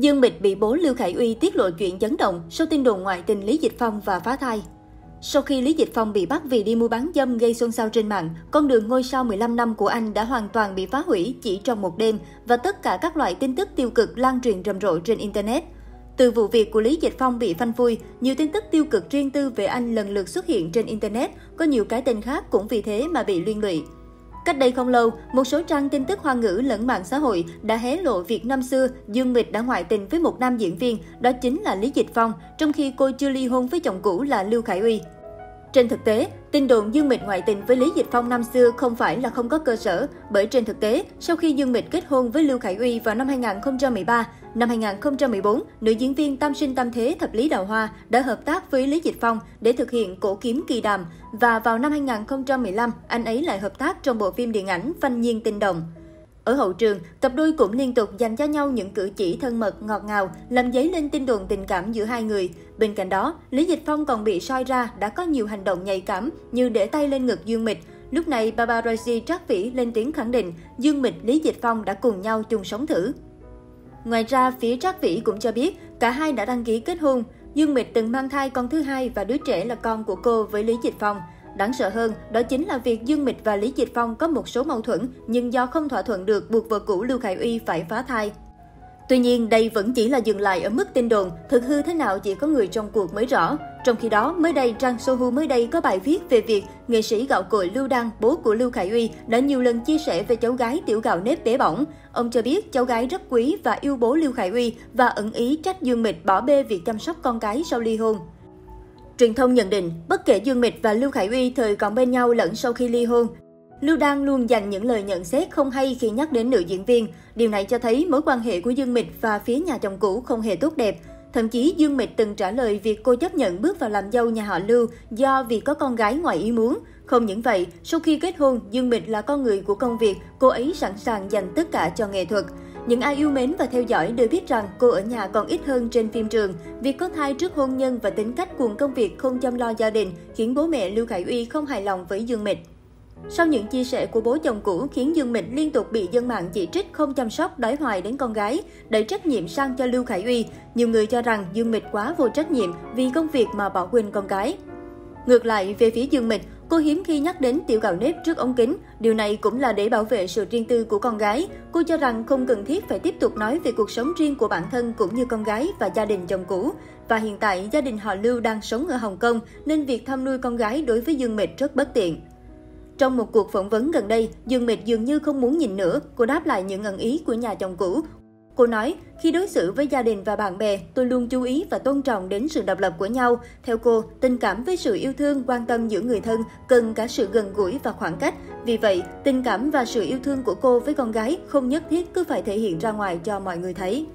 Dương Mịch bị bố Lưu Khải Uy tiết lộ chuyện chấn động sau tin đồn ngoại tình Lý Dịch Phong và phá thai. Sau khi Lý Dịch Phong bị bắt vì đi mua bán dâm gây xôn xao trên mạng, con đường ngôi sao 15 năm của anh đã hoàn toàn bị phá hủy chỉ trong một đêm và tất cả các loại tin tức tiêu cực lan truyền rầm rộ trên Internet. Từ vụ việc của Lý Dịch Phong bị phanh phui, nhiều tin tức tiêu cực riêng tư về anh lần lượt xuất hiện trên Internet, có nhiều cái tên khác cũng vì thế mà bị liên lụy. Cách đây không lâu, một số trang tin tức hoa ngữ lẫn mạng xã hội đã hé lộ việc năm xưa Dương Mịch đã ngoại tình với một nam diễn viên, đó chính là Lý Dịch Phong, trong khi cô chưa ly hôn với chồng cũ là Lưu Khải Uy. Trên thực tế, tin đồn Dương Mịch ngoại tình với Lý Dịch Phong năm xưa không phải là không có cơ sở, bởi trên thực tế, sau khi Dương Mịch kết hôn với Lưu Khải Uy vào năm 2013, năm 2014, nữ diễn viên tam sinh tam thế Thập Lý Đào Hoa đã hợp tác với Lý Dịch Phong để thực hiện cổ kiếm kỳ đàm và vào năm 2015, anh ấy lại hợp tác trong bộ phim điện ảnh văn Nhiên Tinh Đồng. Ở hậu trường, cặp đôi cũng liên tục dành cho nhau những cử chỉ thân mật, ngọt ngào, làm dấy lên tin đồn tình cảm giữa hai người. Bên cạnh đó, Lý Dịch Phong còn bị soi ra đã có nhiều hành động nhạy cảm như để tay lên ngực Dương Mịch. Lúc này, paparazzi Trác Vĩ lên tiếng khẳng định Dương Mịch, Lý Dịch Phong đã cùng nhau chung sống thử. Ngoài ra, phía Trác Vĩ cũng cho biết cả hai đã đăng ký kết hôn. Dương Mịch từng mang thai con thứ hai và đứa trẻ là con của cô với Lý Dịch Phong. Đáng sợ hơn, đó chính là việc Dương Mịch và Lý Dịch Phong có một số mâu thuẫn, nhưng do không thỏa thuận được buộc vợ cũ Lưu Khải Uy phải phá thai. Tuy nhiên, đây vẫn chỉ là dừng lại ở mức tin đồn, thực hư thế nào chỉ có người trong cuộc mới rõ. Trong khi đó, mới đây, Trang Sohu mới đây có bài viết về việc nghệ sĩ gạo cội Lưu Đăng, bố của Lưu Khải Uy, đã nhiều lần chia sẻ về cháu gái tiểu gạo nếp bé bỏng. Ông cho biết cháu gái rất quý và yêu bố Lưu Khải Uy và ẩn ý trách Dương Mịch bỏ bê việc chăm sóc con cái sau ly hôn. Truyền thông nhận định, bất kể Dương Mịch và Lưu Khải Uy thời còn bên nhau lẫn sau khi ly hôn, Lưu Đăng luôn dành những lời nhận xét không hay khi nhắc đến nữ diễn viên. Điều này cho thấy mối quan hệ của Dương Mịch và phía nhà chồng cũ không hề tốt đẹp. Thậm chí Dương Mịch từng trả lời việc cô chấp nhận bước vào làm dâu nhà họ Lưu do vì có con gái ngoài ý muốn. Không những vậy, sau khi kết hôn, Dương Mịch là con người của công việc, cô ấy sẵn sàng dành tất cả cho nghệ thuật. Những ai yêu mến và theo dõi đều biết rằng cô ở nhà còn ít hơn trên phim trường. Việc có thai trước hôn nhân và tính cách cuồng công việc không chăm lo gia đình khiến bố mẹ Lưu Khải Uy không hài lòng với Dương Mịch. Sau những chia sẻ của bố chồng cũ khiến Dương Mịch liên tục bị dân mạng chỉ trích không chăm sóc đói hoài đến con gái, đẩy trách nhiệm sang cho Lưu Khải Uy. Nhiều người cho rằng Dương Mịch quá vô trách nhiệm vì công việc mà bỏ quên con gái. Ngược lại, về phía Dương Mịch, cô hiếm khi nhắc đến tiểu gạo nếp trước ống kính. Điều này cũng là để bảo vệ sự riêng tư của con gái. Cô cho rằng không cần thiết phải tiếp tục nói về cuộc sống riêng của bản thân cũng như con gái và gia đình chồng cũ. Và hiện tại, gia đình họ Lưu đang sống ở Hồng Kông nên việc thăm nuôi con gái đối với Dương Mịch rất bất tiện. Trong một cuộc phỏng vấn gần đây, Dương Mịch dường như không muốn nhìn nữa, cô đáp lại những ẩn ý của nhà chồng cũ. Cô nói, khi đối xử với gia đình và bạn bè, tôi luôn chú ý và tôn trọng đến sự độc lập của nhau. Theo cô, tình cảm với sự yêu thương, quan tâm giữa người thân cần cả sự gần gũi và khoảng cách. Vì vậy, tình cảm và sự yêu thương của cô với con gái không nhất thiết cứ phải thể hiện ra ngoài cho mọi người thấy.